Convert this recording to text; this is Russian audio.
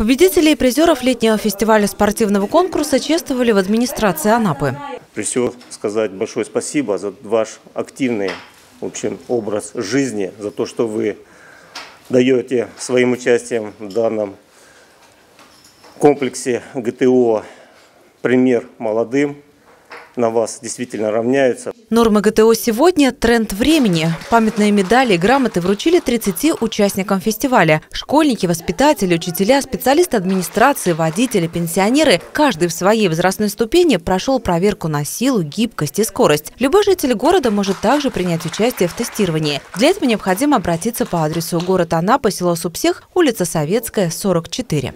Победителей и призеров летнего фестиваля спортивного конкурса чествовали в администрации Анапы. Всего сказать большое спасибо за ваш активный в общем, образ жизни, за то, что вы даете своим участием в данном комплексе ГТО пример молодым, на вас действительно равняются. Нормы ГТО сегодня – тренд времени. Памятные медали и грамоты вручили 30 участникам фестиваля. Школьники, воспитатели, учителя, специалисты администрации, водители, пенсионеры – каждый в своей возрастной ступени прошел проверку на силу, гибкость и скорость. Любой житель города может также принять участие в тестировании. Для этого необходимо обратиться по адресу город Анапа, село Супсех, улица Советская, 44.